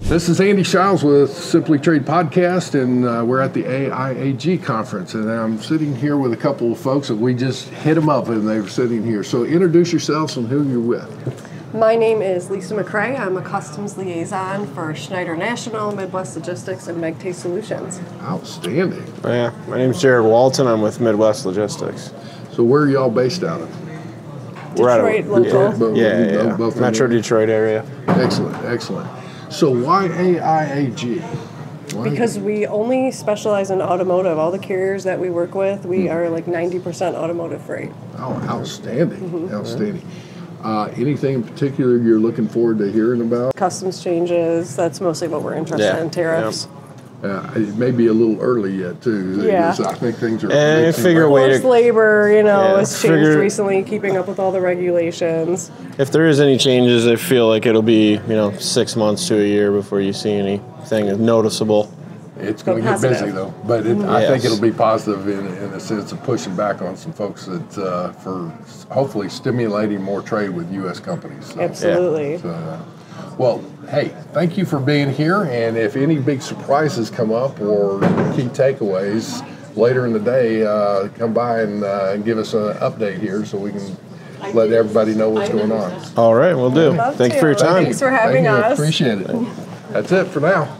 This is Andy Shiles with Simply Trade Podcast, and uh, we're at the AIAG conference. And I'm sitting here with a couple of folks that we just hit them up, and they're sitting here. So introduce yourselves and who you're with. My name is Lisa McCray. I'm a customs liaison for Schneider National, Midwest Logistics, and Megtay Solutions. Outstanding. Yeah, my name's Jared Walton. I'm with Midwest Logistics. So where are y'all based out of? We're out of- Detroit local. Both- Yeah, both- yeah, both Metro? Detroit area. Excellent, excellent. So why AIAG? Why- Because we only specialize in automotive. All the carriers that we work with, Hmm. we are like 90% automotive freight. Oh, outstanding, Mm-hmm. outstanding. Uh, anything in particular you're looking forward to hearing about? Customs changes, that's mostly what we're interested Yeah, in, tariffs. Uh, it may be a little early yet too. Yeah. I think things are. And mixing figure a way Forced to- labor, you know, Yeah, has changed figure- recently, keeping up with all the regulations. If there is any changes, I feel like it'll be you know six months to a year before you see anything noticeable. It's going to But get busy though, but it, I think it'll be positive in, in the sense of pushing back on some folks that uh, for hopefully stimulating more trade with U.S. companies. So, Absolutely. so, uh, well, hey, thank you for being here. And if any big surprises come up or key takeaways later in the day, uh, come by and uh, give us an update here so we can let everybody know what's going on. All right, we'll do. Love Thank you for your time. Thanks for having Thank you. us. Appreciate it. That's it for now.